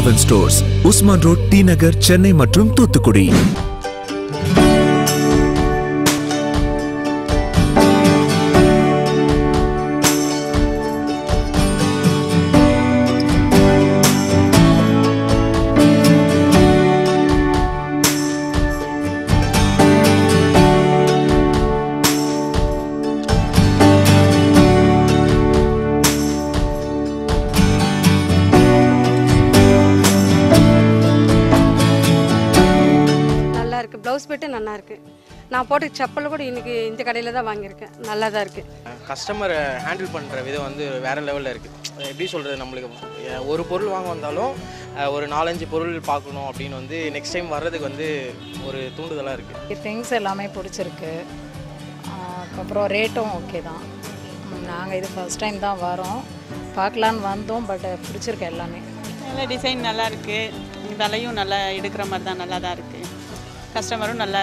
Velavan stores Usman road T Nagar Chennai மற்றும் தூத்துக்குடி. நல்லா இருக்கு ப்ளவுஸ் பிட்டு நல்லா இருக்கு நான் போட்ட செப்பல் கூட இன்னைக்கு இந்த கடையில் தான் வாங்கியிருக்கேன். நல்லா தான் இருக்கு. கஸ்டமரை ஹேண்டில் பண்ணுற விதம் வந்து வேறு லெவலில் இருக்குது எப்படி சொல்கிறது நம்மளுக்கு? ஒரு பொருள் வாங்க வந்தாலும் ஒரு நாலஞ்சு பொருள் பார்க்கணும் அப்படின்னு வந்து நெக்ஸ்ட் டைம் வர்றதுக்கு வந்து ஒரு தூண்டுதலாக இருக்குது திங்ஸ் எல்லாமே பிடிச்சிருக்கு. அதுக்கப்புறம் ரேட்டும் ஓகே தான். நாங்கள் இது ஃபர்ஸ்ட் டைம் தான் வரோம். பார்க்கலான்னு வந்தோம் பட் பிடிச்சிருக்கு எல்லாமே. நல்ல டிசைன் நல்லா இருக்கு. விலையும் நல்லா எடுக்கிற மாதிரி தான் நல்லா தான் இருக்கு. கஸ்டமரும் நல்லா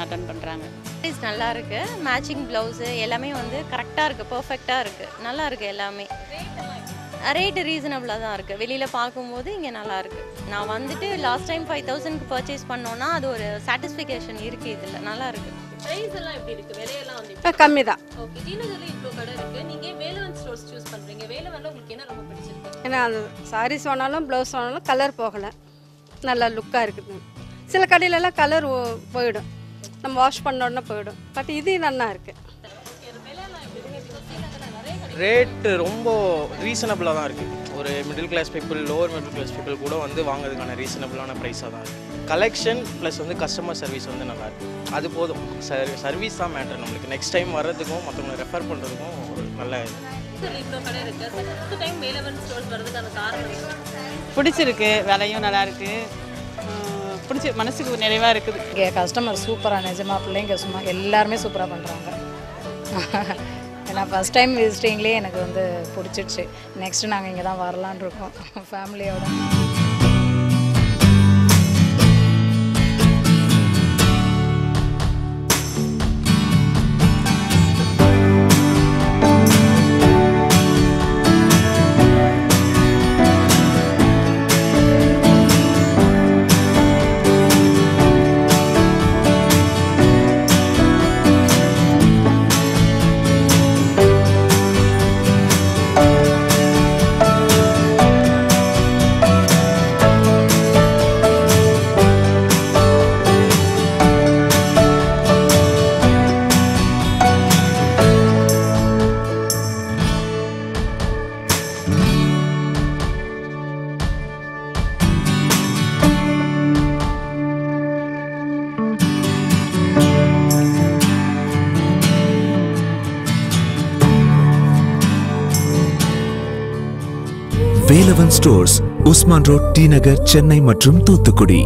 அட்டன் பண்ணுறாங்க ப்ரைஸ் நல்லா இருக்கு. மேட்சிங் ப்ளவுஸு எல்லாமே வந்து கரெக்டாக இருக்கு பர்ஃபெக்டாக இருக்கு. நல்லா இருக்கு எல்லாமே. ரேட்டு ரீசனபிளாக தான் இருக்குது வெளியில் பார்க்கும்போது இங்கே நல்லா இருக்கு. நான் வந்துட்டு லாஸ்ட் டைம் ஃபைவ் தௌசண்ட்க்கு பர்ச்சேஸ் பண்ணோன்னா அது ஒரு சாட்டிஸ்ஃபிகேஷன் இருக்குது இதில். நல்லா இருக்கு. ப்ரைஸ் எல்லாம் எப்படி இருக்கு? விலையெல்லாம் வந்து கம்மி தான் ஓகே டிநகர்ல இவ்வளோ கடை இருக்கு. நீங்க வேலவன் ஸ்டோர்ஸ் சூஸ் பண்றீங்க? வேலவன்ல உங்களுக்கு என்ன ரொம்ப பிடிச்சிருக்கு? ஏன்னா அந்த சாரீஸ் வேணாலும் ப்ளவுஸ் வேணாலும் கலர் போகலை. நல்லா லுக்காக இருக்குது. சில கடையிலலாம் கலர் போயிடும். நம்ம வாஷ் பண்ண உடனே போயிடும். பட் இது நல்லா இருக்குது ரேட்டு ரொம்ப ரீசனபிளாக தான் இருக்குது ஒரு middle class people lower middle class people கூட வந்து வாங்குறதுக்கான ரீசனபிளான ப்ரைஸாக தான் இருக்குது கலெக்ஷன் ப்ளஸ் வந்து கஸ்டமர் சர்வீஸ் வந்து நல்லா இருக்கு. அது போதும். சர் சர்வீஸ் தான் மேட்டர் நம்மளுக்கு. நெக்ஸ்ட் டைம் வர்றதுக்கும் மற்றவங்களை ரெஃபர் பண்ணுறதுக்கும் ஒரு நல்ல? பிடிச்சிருக்கு. விலையும் நல்லா இருக்கு. உம், பிடிச்சி மனசுக்கு நிறைவாக இருக்குது. இங்கே கஸ்டமர் சூப்பராக நிஜமா பிள்ளைங்க சும்மா எல்லாருமே சூப்பராக பண்ணுறாங்க ஏன்னா ஃபஸ்ட் டைம் விசிட்டிங்லேயே எனக்கு வந்து பிடிச்சிடுச்சு. நெக்ஸ்ட்டு நாங்கள் இங்கே தான் வரலான் இருக்கோம் ஃபேமிலியோட Velavan stores Usman road T Nagar Chennai மற்றும் தூத்துக்குடி.